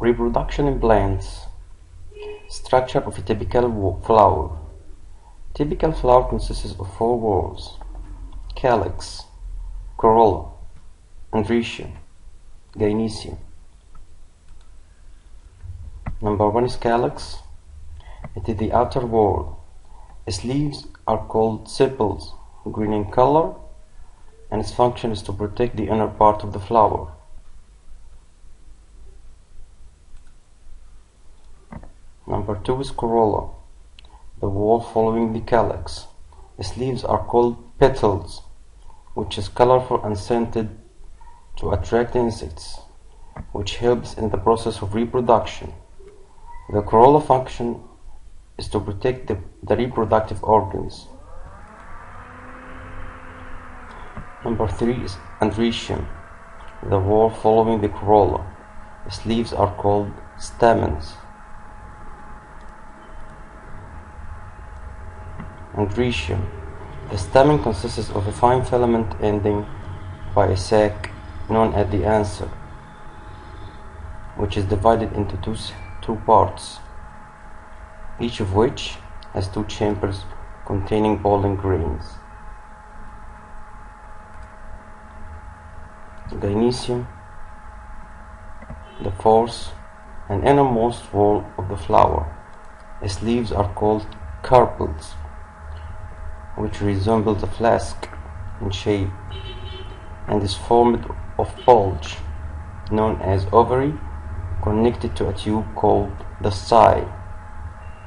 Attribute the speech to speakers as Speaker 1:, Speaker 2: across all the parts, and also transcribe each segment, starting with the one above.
Speaker 1: Reproduction in plants. Structure of a typical flower. Typical flower consists of four whorls: calyx, corolla, androecium, gynoecium. Number one is calyx. It is the outer whorl. Its leaves are called sepals, green in color, and its function is to protect the inner part of the flower. Number two is corolla, the whorl following the calyx. Its leaves are called petals, which is colorful and scented to attract insects, which helps in the process of reproduction. The corolla function is to protect the, the reproductive organs. Number three is androecium, the whorl following the corolla. Its leaves are called stamens. Androecium. The stamen consists of a fine filament ending by a sac known as the anther, which is divided into two, two parts, each of which has two chambers containing pollen grains. Gynoecium, the fourth and innermost whorl of the flower. Its leaves are called carpels, which resembles a flask in shape and is formed of bulge known as ovary connected to a tube called the style,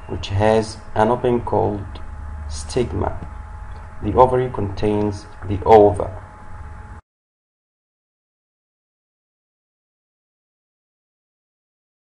Speaker 1: which has an opening called stigma. The ovary contains the ova,